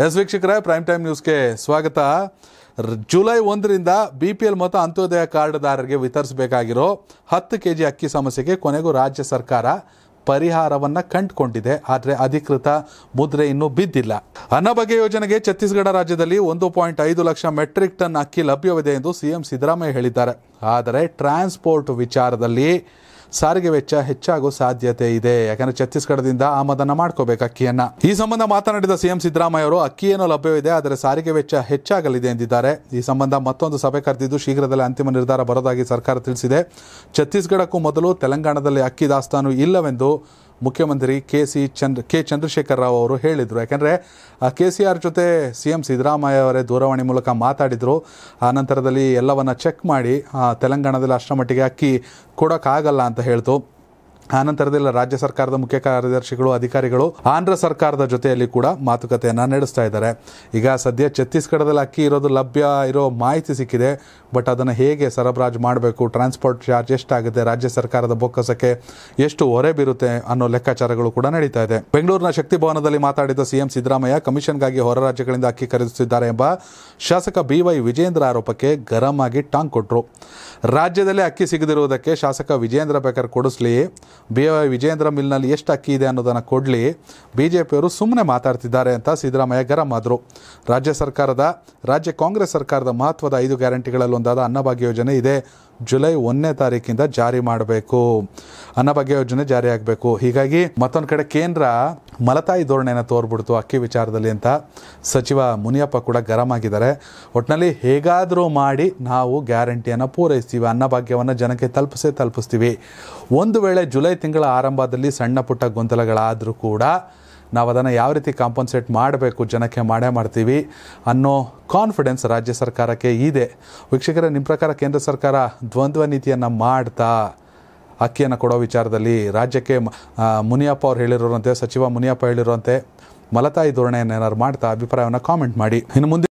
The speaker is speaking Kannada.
ಎಸ್ ವೀಕ್ಷಕರೇ ಪ್ರೈಮ್ ಟೈಮ್ ನ್ಯೂಸ್ಗೆ ಸ್ವಾಗತ. ಜುಲೈ ಒಂದರಿಂದ ಬಿ ಪಿ ಎಲ್ ಮತ್ತು ಅಂತ್ಯೋದಯ ಕಾರ್ಡ್ದಾರರಿಗೆ ವಿತರಿಸಬೇಕಾಗಿರೋ ಹತ್ತು ಕೆ ಜಿ ಅಕ್ಕಿ ಸಮಸ್ಯೆಗೆ ಕೊನೆಗೂ ರಾಜ್ಯ ಸರ್ಕಾರ ಪರಿಹಾರವನ್ನ ಕಂಡುಕೊಂಡಿದೆ. ಆದರೆ ಅಧಿಕೃತ ಮುದ್ರೆ ಇನ್ನೂ ಬಿದ್ದಿಲ್ಲ. ಅನ್ನಭಾಗ್ಯ ಯೋಜನೆಗೆ ಛತ್ತೀಸ್ಗಢ ರಾಜ್ಯದಲ್ಲಿ ಒಂದು ಪಾಯಿಂಟ್ ಐದು ಲಕ್ಷ ಮೆಟ್ರಿಕ್ ಟನ್ ಅಕ್ಕಿ ಲಭ್ಯವಿದೆ ಎಂದು ಸಿಎಂ ಸಿದ್ದರಾಮಯ್ಯ ಹೇಳಿದ್ದಾರೆ. ಆದರೆ ಟ್ರಾನ್ಸ್ಪೋರ್ಟ್ ವಿಚಾರದಲ್ಲಿ ಸಾರಿಗೆ ವೆಚ್ಚ ಹೆಚ್ಚಾಗೋ ಸಾಧ್ಯತೆ ಇದೆ. ಯಾಕಂದ್ರೆ ಛತ್ತೀಸ್ಗಢದಿಂದ ಆಮದನ್ನ ಮಾಡ್ಕೋಬೇಕು ಅಕ್ಕಿಯನ್ನ. ಈ ಸಂಬಂಧ ಮಾತನಾಡಿದ ಸಿಎಂ ಸಿದ್ದರಾಮಯ್ಯ ಅವರು ಅಕ್ಕಿ ಏನೋ ಲಭ್ಯವಿದೆ, ಆದರೆ ಸಾರಿಗೆ ವೆಚ್ಚ ಹೆಚ್ಚಾಗಲಿದೆ ಎಂದಿದ್ದಾರೆ. ಈ ಸಂಬಂಧ ಮತ್ತೊಂದು ಸಭೆ ಕರೆದಿದ್ದು ಶೀಘ್ರದಲ್ಲೇ ಅಂತಿಮ ನಿರ್ಧಾರ ಬರೋದಾಗಿ ಸರ್ಕಾರ ತಿಳಿಸಿದೆ. ಛತ್ತೀಸ್ಗಢಕ್ಕೂ ಮೊದಲು ತೆಲಂಗಾಣದಲ್ಲಿ ಅಕ್ಕಿ ದಾಸ್ತಾನು ಇಲ್ಲವೆಂದು ಮುಖ್ಯಮಂತ್ರಿ K C Chandra, K Chandrashekar Rao ಅವರು ಹೇಳಿದರು. ಯಾಕೆಂದರೆ ಕೆ ಸಿ ಆರ್ ಜೊತೆ ಸಿ ಎಂ ಸಿದ್ದರಾಮಯ್ಯ ಅವರೇ ದೂರವಾಣಿ ಮೂಲಕ ಮಾತಾಡಿದರು. ಆ ನಂತರದಲ್ಲಿ ಎಲ್ಲವನ್ನ ಚೆಕ್ ಮಾಡಿ ತೆಲಂಗಾಣದಲ್ಲಿ ಅಷ್ಟರ ಮಟ್ಟಿಗೆ ಅಕ್ಕಿ ಕೊಡೋಕ್ಕಾಗಲ್ಲ ಅಂತ ಹೇಳ್ತು. ಆ ನಂತರದಲ್ಲಿ ರಾಜ್ಯ ಸರ್ಕಾರದ ಮುಖ್ಯ ಕಾರ್ಯದರ್ಶಿಗಳು, ಅಧಿಕಾರಿಗಳು ಆಂಧ್ರ ಸರ್ಕಾರದ ಜೊತೆಯಲ್ಲಿ ಕೂಡ ಮಾತುಕತೆಯನ್ನು ನಡೆಸ್ತಾ ಇದ್ದಾರೆ. ಈಗ ಸದ್ಯ ಛತ್ತೀಸ್ಗಢದಲ್ಲಿ ಅಕ್ಕಿ ಇರೋದು ಲಭ್ಯ ಇರೋ ಮಾಹಿತಿ ಸಿಕ್ಕಿದೆ. ಬಟ್ ಅದನ್ನು ಹೇಗೆ ಸರಬರಾಜು ಮಾಡಬೇಕು? ಟ್ರಾನ್ಸ್ಪೋರ್ಟ್ ಚಾರ್ಜ್ ಎಷ್ಟಾಗುತ್ತೆ? ರಾಜ್ಯ ಸರ್ಕಾರದ ಬೊಕ್ಕಸಕ್ಕೆ ಎಷ್ಟು ಹೊರೆ ಬೀರುತ್ತೆ ಅನ್ನೋ ಲೆಕ್ಕಾಚಾರಗಳು ಕೂಡ ನಡೀತಾ ಇದೆ. ಬೆಂಗಳೂರಿನ ಶಕ್ತಿ ಭವನದಲ್ಲಿ ಮಾತಾಡಿದ ಸಿಎಂ ಸಿದ್ದರಾಮಯ್ಯ, ಕಮಿಷನ್ಗಾಗಿ ಹೊರ ರಾಜ್ಯಗಳಿಂದ ಅಕ್ಕಿ ಖರೀದಿಸುತ್ತಿದ್ದಾರೆ ಎಂಬ ಶಾಸಕ ಬಿವೈ ವಿಜೇಂದ್ರ ಆರೋಪಕ್ಕೆ ಗರಂ ಆಗಿ ಟಾಂಗ್ ಕೊಟ್ಟರು ರಾಜ್ಯದಲ್ಲಿ ಅಕ್ಕಿ ಸಿಗದಿರುವುದಕ್ಕೆ ಶಾಸಕ ವಿಜೇಂದ್ರ ಬೇಕರ್ ಕೊಡಿಸ್ಲಿ ಬಿ ವಿಜೇಂದ್ರ ಮಿಲ್ನಲ್ಲಿ ಎಷ್ಟು ಅಕ್ಕಿ ಇದೆ ಅನ್ನೋದನ್ನು ಕೊಡಲಿ. ಬಿ ಜೆ ಪಿಯವರು ಸುಮ್ಮನೆ ಮಾತಾಡ್ತಿದ್ದಾರೆ ಅಂತ ಸಿದ್ದರಾಮಯ್ಯ ಗರಂ ಆದರು ರಾಜ್ಯ ಸರ್ಕಾರದ, ರಾಜ್ಯ ಕಾಂಗ್ರೆಸ್ ಸರ್ಕಾರದ ಮಹತ್ವದ ಐದು ಗ್ಯಾರಂಟಿಗಳಲ್ಲಿ ಒಂದಾದ ಅನ್ನಭಾಗ್ಯ ಯೋಜನೆ ಇದೆ. ಜುಲೈ ಒಂದನೇ ತಾರೀಕಿಂದ ಜಾರಿ ಮಾಡಬೇಕು. ಅನ್ನಭಾಗ್ಯ ಯೋಜನೆ ಜಾರಿಯಾಗಬೇಕು ಹೀಗಾಗಿ ಮತ್ತೊಂದು ಕಡೆ ಕೇಂದ್ರ ಮಲತಾಯಿ ಧೋರಣೆಯನ್ನು ತೋರ್ಬಿಡ್ತು ಅಕ್ಕಿ ವಿಚಾರದಲ್ಲಿ ಅಂತ ಸಚಿವ ಮುನಿಯಪ್ಪ ಕೂಡ ಗರಂ ಆಗಿದ್ದಾರೆ. ಒಟ್ಟಿನಲ್ಲಿ ಹೇಗಾದರೂ ಮಾಡಿ ನಾವು ಗ್ಯಾರಂಟಿಯನ್ನು ಪೂರೈಸ್ತೀವಿ. ಅನ್ನಭಾಗ್ಯವನ್ನು ಜನಕ್ಕೆ ತಲುಪಿಸೇ ತಲುಪಿಸ್ತೀವಿ. ಒಂದು ವೇಳೆ ಜುಲೈ ತಿಂಗಳ ಆರಂಭದಲ್ಲಿ ಸಣ್ಣ ಪುಟ್ಟ ಗೊಂದಲಗಳಾದರೂ ಕೂಡ ನಾವು ಅದನ್ನು ಯಾವ ರೀತಿ ಕಾಂಪನ್ಸೇಟ್ ಮಾಡಬೇಕು ಜನಕ್ಕೆ ಮಾಡೇ ಮಾಡ್ತೀವಿ ಅನ್ನೋ ಕಾನ್ಫಿಡೆನ್ಸ್ ರಾಜ್ಯ ಸರ್ಕಾರಕ್ಕೆ ಇದೆ. ವೀಕ್ಷಕರೇ ನಿಮ್ಮ ಪ್ರಕಾರ ಕೇಂದ್ರ ಸರ್ಕಾರ ದ್ವಂದ್ವ ನೀತಿಯನ್ನು ಮಾಡ್ತಾ ಅಕ್ಕಿಯನ್ನು ಕೊಡೋ ವಿಚಾರದಲ್ಲಿ ರಾಜ್ಯಕ್ಕೆ ಮುನಿಯಪ್ಪ ಅವ್ರು ಹೇಳಿರೋರಂತೆ ಸಚಿವ ಮುನಿಯಪ್ಪ ಹೇಳಿರೋಂತೆ ಮಲತಾಯಿ ಧೋರಣೆಯನ್ನು ಏನಾದ್ರು ಮಾಡ್ತಾ ಅಭಿಪ್ರಾಯವನ್ನು ಕಾಮೆಂಟ್ ಮಾಡಿ. ಇನ್ನು ಮುಂದೆ